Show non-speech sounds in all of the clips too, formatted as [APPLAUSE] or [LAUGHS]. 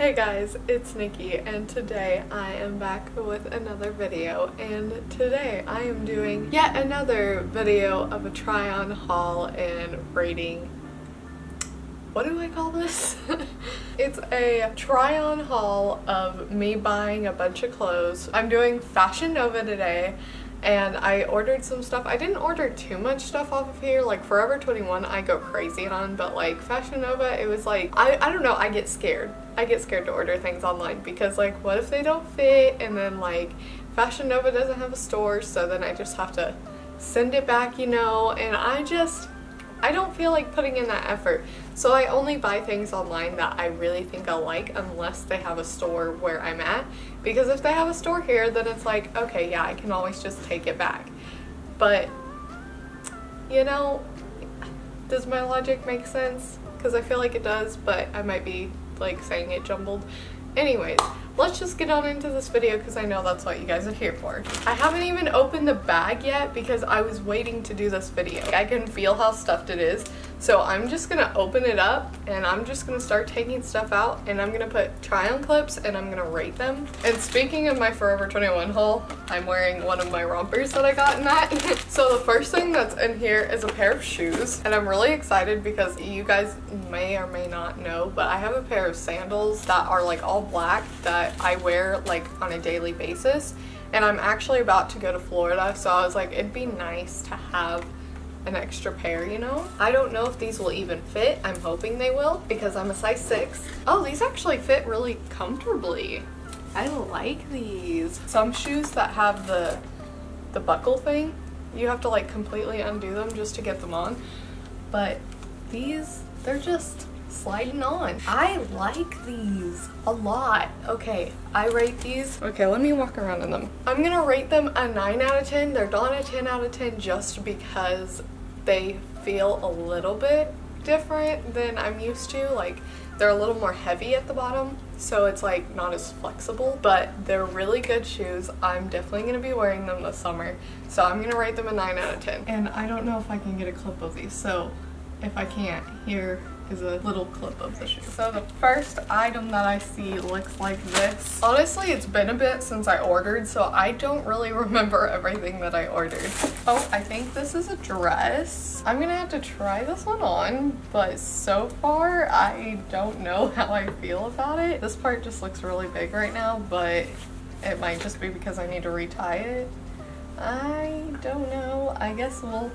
Hey guys, it's Nikki and today I am back with another video and today I am doing yet another video of a try on haul and rating what do I call this? [LAUGHS] it's a try on haul of me buying a bunch of clothes. I'm doing Fashion Nova today and I ordered some stuff. I didn't order too much stuff off of here. Like Forever 21 I go crazy on, but like Fashion Nova, it was like, I, I don't know, I get scared. I get scared to order things online because like what if they don't fit and then like Fashion Nova doesn't have a store so then I just have to send it back, you know, and I just, I don't feel like putting in that effort. So I only buy things online that I really think I'll like unless they have a store where I'm at. Because if they have a store here, then it's like, okay, yeah, I can always just take it back. But, you know, does my logic make sense? Because I feel like it does, but I might be like saying it jumbled. Anyways, let's just get on into this video because I know that's what you guys are here for. I haven't even opened the bag yet because I was waiting to do this video. I can feel how stuffed it is. So I'm just gonna open it up and I'm just gonna start taking stuff out and I'm gonna put try on clips and I'm gonna rate them. And speaking of my Forever 21 haul, I'm wearing one of my rompers that I got in that. [LAUGHS] so the first thing that's in here is a pair of shoes and I'm really excited because you guys may or may not know, but I have a pair of sandals that are like all black that I wear like on a daily basis. And I'm actually about to go to Florida, so I was like, it'd be nice to have an extra pair, you know? I don't know if these will even fit. I'm hoping they will because I'm a size 6. Oh, these actually fit really comfortably. I like these. Some shoes that have the the buckle thing, you have to like completely undo them just to get them on. But these, they're just sliding on. I like these a lot. Okay, I rate these. Okay, let me walk around in them. I'm gonna rate them a 9 out of 10. They're not a 10 out of 10 just because they feel a little bit different than I'm used to. Like, they're a little more heavy at the bottom, so it's like not as flexible, but they're really good shoes. I'm definitely gonna be wearing them this summer, so I'm gonna rate them a 9 out of 10. And I don't know if I can get a clip of these, so if I can't, here is a little clip of the shoe. So the first item that I see looks like this. Honestly, it's been a bit since I ordered, so I don't really [LAUGHS] remember everything that I ordered. Oh, I think this is a dress. I'm gonna have to try this one on, but so far, I don't know [LAUGHS] how I feel about it. This part just looks really big right now, but it might just be because I need to retie it. I don't know. I guess we'll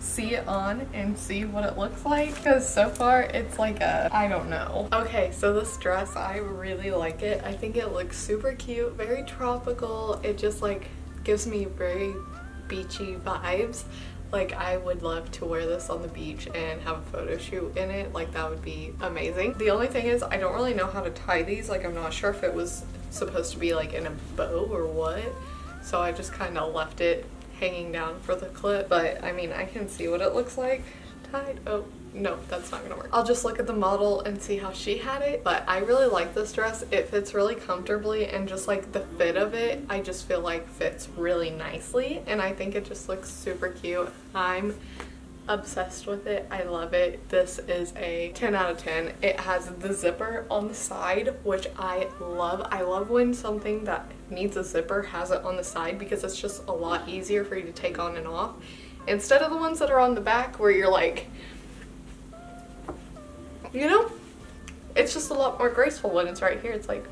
see it on and see what it looks like because so far it's like a I don't know. Okay so this dress I really like it. I think it looks super cute very tropical. It just like gives me very beachy vibes. Like I would love to wear this on the beach and have a photo shoot in it. Like that would be amazing. The only thing is I don't really know how to tie these. Like I'm not sure if it was supposed to be like in a bow or what. So I just kind of left it hanging down for the clip, but I mean, I can see what it looks like tied. Oh, no, that's not gonna work. I'll just look at the model and see how she had it, but I really like this dress. It fits really comfortably and just like the fit of it, I just feel like fits really nicely and I think it just looks super cute. I'm obsessed with it. I love it. This is a 10 out of 10. It has the zipper on the side, which I love. I love when something that needs a zipper has it on the side because it's just a lot easier for you to take on and off. Instead of the ones that are on the back where you're like, you know, it's just a lot more graceful when it's right here. It's like,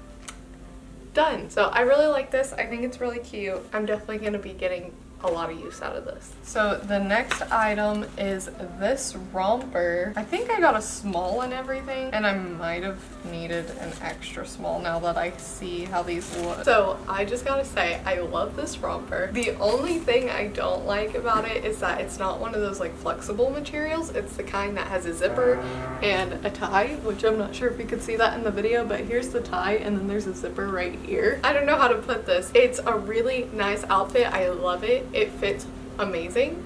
done. So I really like this. I think it's really cute. I'm definitely going to be getting a lot of use out of this. So the next item is this romper. I think I got a small and everything and I might have needed an extra small now that I see how these look. So I just gotta say I love this romper. The only thing I don't like about it is that it's not one of those like flexible materials. It's the kind that has a zipper and a tie which I'm not sure if you could see that in the video but here's the tie and then there's a zipper right here. I don't know how to put this. It's a really nice outfit. I love it it fits amazing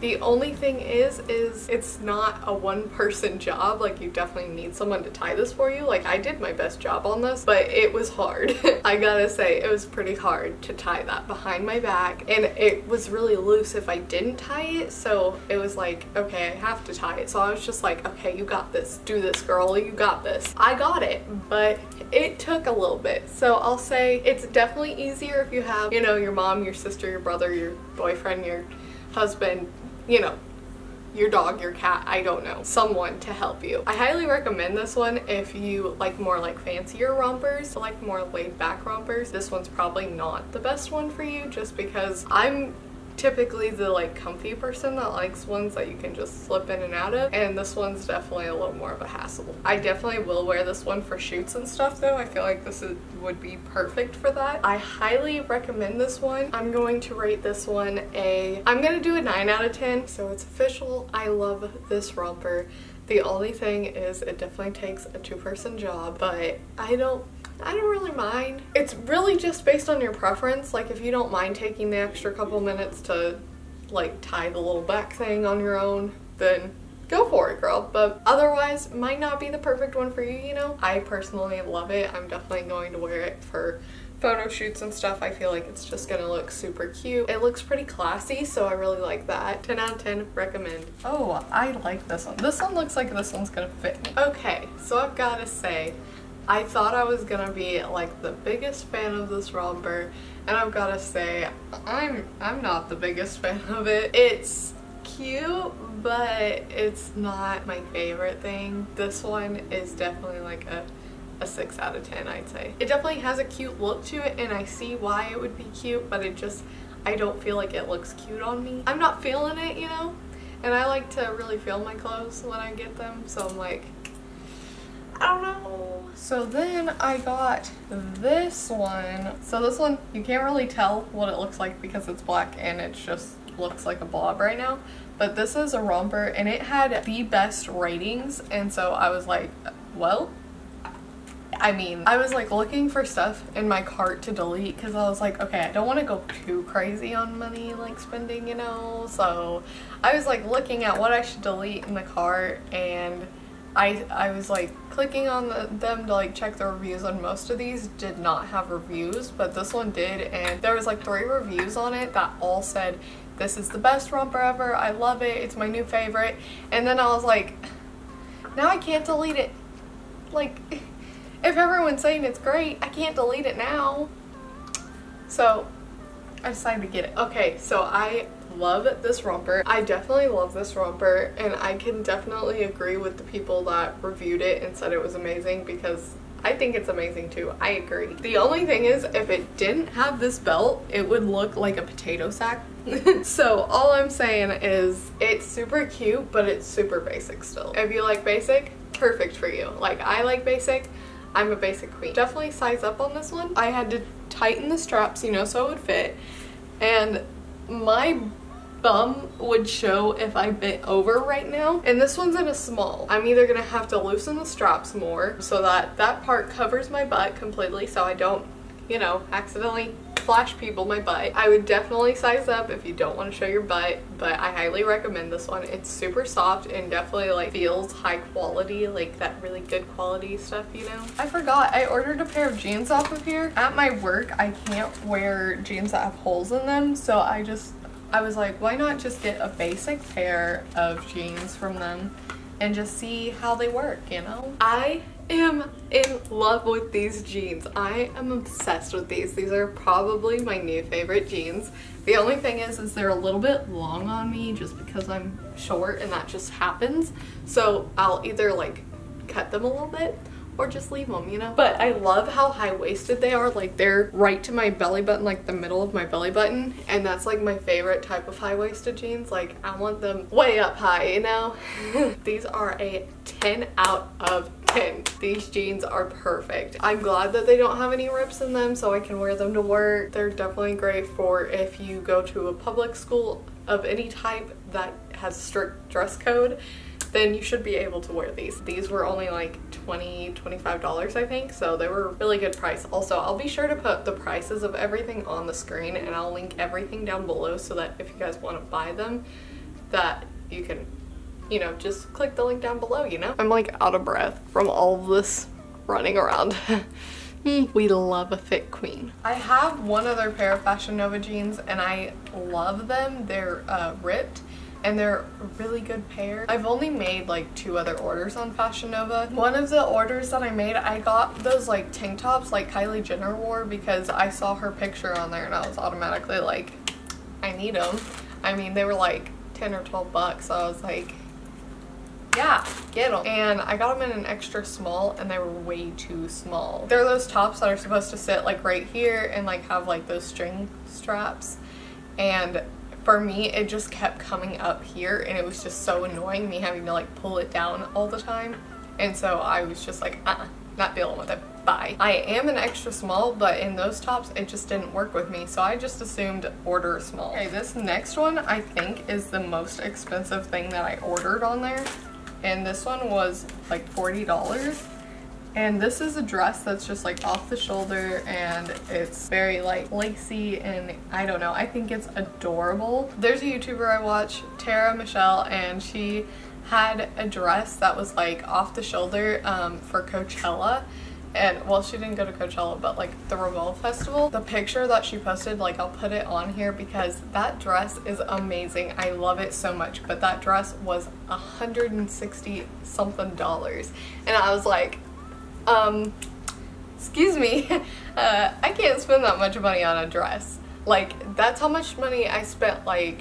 The only thing is, is it's not a one person job. Like you definitely need someone to tie this for you. Like I did my best job on this, but it was hard. [LAUGHS] I gotta say, it was pretty hard to tie that behind my back. And it was really loose if I didn't tie it. So it was like, okay, I have to tie it. So I was just like, okay, you got this. Do this, girl. You got this. I got it, but it took a little bit. So I'll say it's definitely easier if you have, you know, your mom, your sister, your brother, your boyfriend, your husband, you know, your dog, your cat, I don't know, someone to help you. I highly recommend this one if you like more like fancier rompers, like more laid back rompers. This one's probably not the best one for you just because I'm typically the like comfy person that likes ones that you can just slip in and out of and this one's definitely a little more of a hassle. I definitely will wear this one for shoots and stuff though. I feel like this is, would be perfect for that. I highly recommend this one. I'm going to rate this one a, I'm gonna do a 9 out of 10 so it's official. I love this romper. The only thing is it definitely takes a two-person job but I don't I don't really mind. It's really just based on your preference. Like if you don't mind taking the extra couple minutes to like tie the little back thing on your own, then go for it girl. But otherwise might not be the perfect one for you you know? I personally love it. I'm definitely going to wear it for photo shoots and stuff. I feel like it's just gonna look super cute. It looks pretty classy so i really like that. 10 out of 10 recommend. Oh i like this one. This one looks like this one's gonna fit me. Okay so i've gotta say I thought I was gonna be like the biggest fan of this romper and I've gotta say I'm I'm not the biggest [LAUGHS] fan of it. It's cute but it's not my favorite thing. This one is definitely like a a 6 out of 10 I'd say. It definitely has a cute look to it and I see why it would be cute but it just I don't feel like it looks cute on me. I'm not feeling it you know and I like to really feel my clothes when I get them so I'm like Know. So then I got this one. So this one, you can't really tell what it looks like because it's black and it just looks like a blob right now. But this is a romper and it had the best ratings. And so I was like, well, I mean, I was like looking for stuff in my cart to delete because I was like, okay, I don't want to go too crazy on money like spending, you know? So I was like looking at what I should delete in the cart and I, I was like clicking on the, them to like check the reviews on most of these did not have reviews but this one did and there was like three reviews on it that all said this is the best romper ever I love it it's my new favorite and then I was like now I can't delete it. Like [LAUGHS] if everyone's saying it's great I can't delete it now. So I decided to get it. Okay so I love this romper. I definitely love this romper and I can definitely agree with the people that reviewed it and said it was amazing because I think it's amazing too. I agree. The only thing is if it didn't have this belt, it would look like a potato sack. [LAUGHS] so all I'm saying is it's super cute, but it's super basic still. If you like basic, perfect for you. Like I like basic, I'm a basic queen. Definitely size up on this one. I had to tighten the straps, you know, so it would fit. And my bum would show if I bent over right now. And this one's in a small. I'm either gonna have to loosen the straps more so that that part covers my butt completely so I don't, you know, accidentally flash people my butt. I would definitely size up if you don't want to show your butt, but I highly recommend this one. It's super soft and definitely like feels high quality, like that really good quality stuff, you know? I forgot, I ordered a pair of jeans off of here. At my work, I can't wear jeans that have holes in them, so I just I was like, why not just get a basic pair of jeans from them and just see how they work, you know? I am in love with these jeans. I am obsessed with these. These are probably my new favorite jeans. The only thing is, is they're a little bit long on me just because I'm short and that just happens. So I'll either like cut them a little bit or just leave them, you know? But I love how high-waisted they are. Like they're right to my belly button, like the middle of my belly button. And that's like my favorite type of high-waisted jeans. Like I want them way up high, you know? [LAUGHS] These are a 10 out of 10. These jeans are perfect. I'm glad that they don't have any rips in them so I can wear them to work. They're definitely great for if you go to a public school of any type that has strict dress code then you should be able to wear these. These were only like 20 $25 I think so they were really good price. Also I'll be sure to put the prices of everything on the screen and I'll link everything down below so that if you guys want to buy them that you can, you know, just click the link down below, you know? I'm like out of breath from all this running around. [LAUGHS] we love a fit queen. I have one other pair of Fashion Nova jeans and I love them. They're uh, ripped and they're a really good pair. I've only made like two other orders on Fashion Nova. One of the orders that I made, I got those like tank tops like Kylie Jenner wore because I saw her picture on there and I was automatically like, I need them. I mean, they were like 10 or 12 bucks, so I was like, yeah, get them. And I got them in an extra small and they were way too small. They're those tops that are supposed to sit like right here and like have like those string straps. And for me, it just kept coming up here and it was just so annoying me having to like pull it down all the time. And so I was just like, uh, -uh not dealing with it. Bye. I am an extra small, but in those tops, it just didn't work with me. So I just assumed order small. Okay, this next one I think is the most expensive thing that I ordered on there. And this one was like $40. And this is a dress that's just like off the shoulder and it's very like lacy and I don't know, I think it's adorable. There's a YouTuber I watch, Tara Michelle, and she had a dress that was like off the shoulder um, for Coachella. And well she didn't go to Coachella but like the Revolve festival. The picture that she posted like I'll put it on here because that dress is amazing. I love it so much but that dress was 160 something dollars. And I was like um, excuse me, [LAUGHS] uh, I can't spend that much money on a dress. Like, that's how much money I spent, like,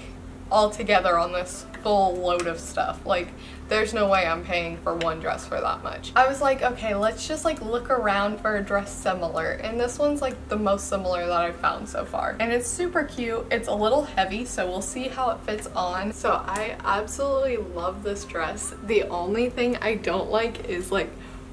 all together on this full load of stuff. Like, there's no way I'm paying for one dress for that much. I was like, okay, let's just like look around for a dress similar. And this one's like the most similar that I've found so far. And it's super cute. It's a little heavy, so we'll see how it fits on. So I absolutely love this dress. The only thing I don't like is like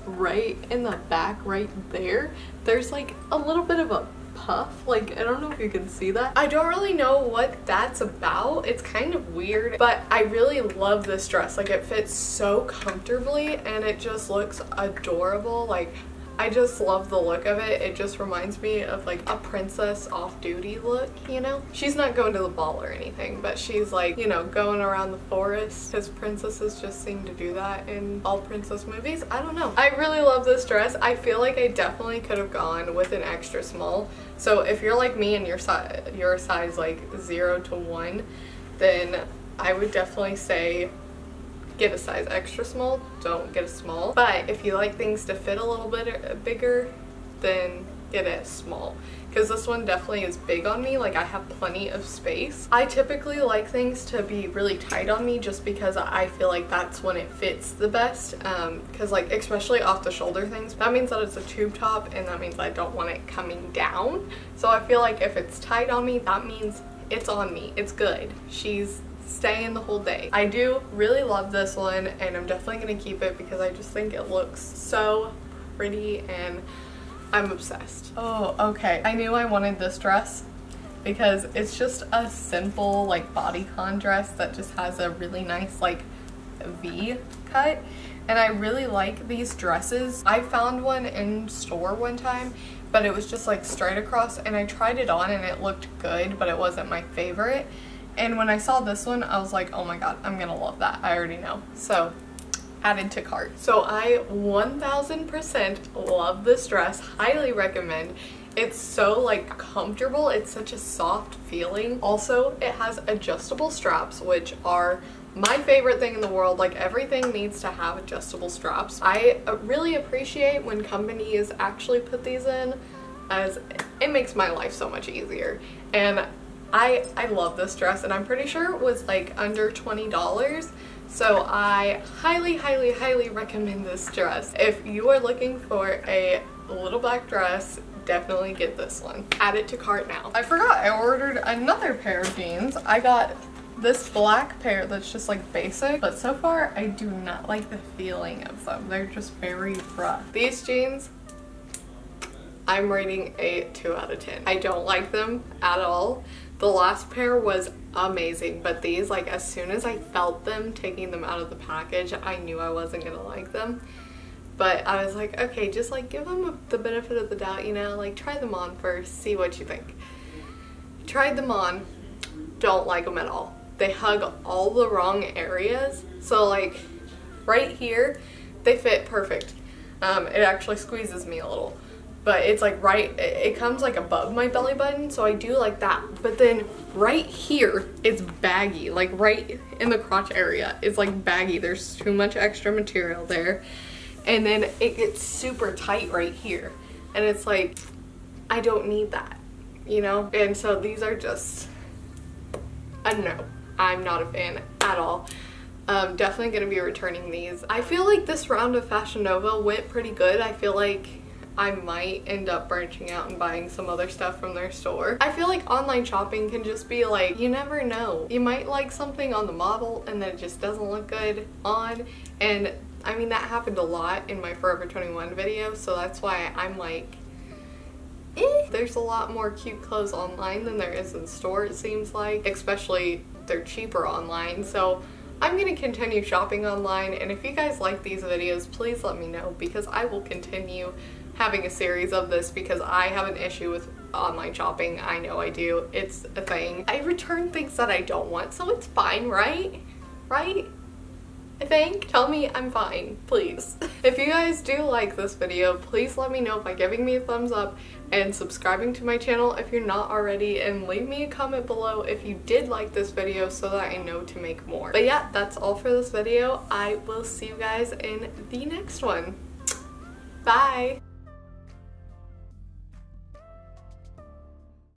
right in the back right there there's like a little bit of a puff. Like I don't know if you can see that. I don't really know what that's about. It's kind of weird but I really love this dress. Like it fits so comfortably and it just looks adorable. Like I just love the look of it. It just reminds me of like a princess off-duty look, you know? She's not going to the ball or anything, but she's like, you know, going around the forest because princesses just seem to do that in all princess movies. I don't know. I really love this dress. I feel like I definitely could have gone with an extra small. So if you're like me and your size, your size like zero to one, then I would definitely say get a size extra small, don't get a small. But if you like things to fit a little bit bigger, then get it small because this one definitely is big on me like I have plenty of space. I typically like things to be really tight on me just because I feel like that's when it fits the best because um, like especially off the shoulder things that means that it's a tube top and that means I don't want it coming down so I feel like if it's tight on me that means it's on me it's good she's staying the whole day. I do really love this one and I'm definitely going to keep it because I just think it looks so pretty and I'm obsessed. Oh, okay. I knew I wanted this dress because it's just a simple like bodycon dress that just has a really nice like V cut and I really like these dresses. I found one in store one time but it was just like straight across and I tried it on and it looked good but it wasn't my favorite and when I saw this one, I was like, oh my god, I'm gonna love that. I already know. So added to cart. So I 1000% love this dress, highly recommend. It's so like comfortable, it's such a soft feeling. Also, it has adjustable straps, which are my favorite thing in the world. Like everything needs to have adjustable straps. I uh, really appreciate when companies actually put these in as it makes my life so much easier. And I, I love this dress and I'm pretty sure it was like under $20. So I highly, highly, highly recommend this dress. If you are looking for a little black dress, definitely get this one. Add it to cart now. I forgot I ordered another pair of jeans. I got this black pair that's just like basic, but so far I do not like the feeling of them. They're just very rough. These jeans, I'm rating a 2 out of 10. I don't like them at all. The last pair was amazing, but these, like, as soon as I felt them taking them out of the package, I knew I wasn't gonna like them. But I was like, okay, just like give them the benefit of the doubt, you know, like try them on first, see what you think. Tried them on, don't like them at all they hug all the wrong areas. So like right here, they fit perfect. Um, it actually squeezes me a little but it's like right it comes like above my belly button so I do like that but then right here it's baggy like right in the crotch area it's like baggy there's too much extra material there and then it gets super tight right here and it's like I don't need that you know and so these are just a no I'm not a fan at all. Um, definitely gonna be returning these. I feel like this round of Fashion Nova went pretty good I feel like I might end up branching out and buying some other stuff from their store. I feel like online shopping can just be like, you never know. You might like something on the model and then it just doesn't look good on and I mean that happened a lot in my Forever 21 video so that's why I'm like eh. There's a lot more cute clothes online than there is in store it seems like especially they're cheaper online so I'm going to continue shopping online and if you guys like these videos please let me know because I will continue having a series of this because I have an issue with online shopping. I know I do. It's a thing. I return things that I don't want, so it's fine, right? Right? I think. Tell me I'm fine, please. [LAUGHS] if you guys do like this video, please let me know by giving me a thumbs up and subscribing to my channel if you're not already and leave me a comment below if you did like this video so that I know to make more. But yeah, that's all for this video. I will see you guys in the next one. Bye!